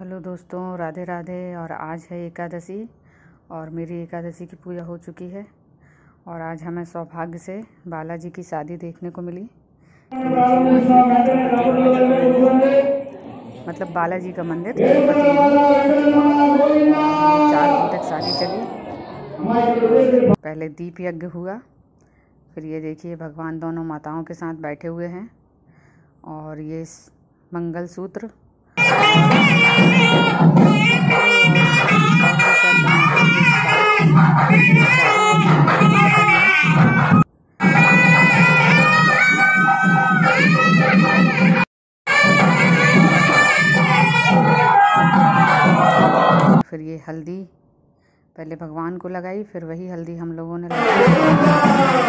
Hello दोस्तों, राधे राधे। और आज है एकादशी और मेरी एकादशी की पूजा हो चुकी है। और आज हमें सौभाग्य से बालाजी की शादी देखने को मिली। मतलब बालाजी का मंदिर चार दिन तक शादी चली। पहले दीप यज्ञ हुआ। फिर ये देखिए, भगवान दोनों माताओं के साथ बैठे हुए हैं। और ये मंगलसूत्र। फिर ये हल्दी पहले भगवान को लगाई फिर वही हल्दी हम लोगों ने लगाई।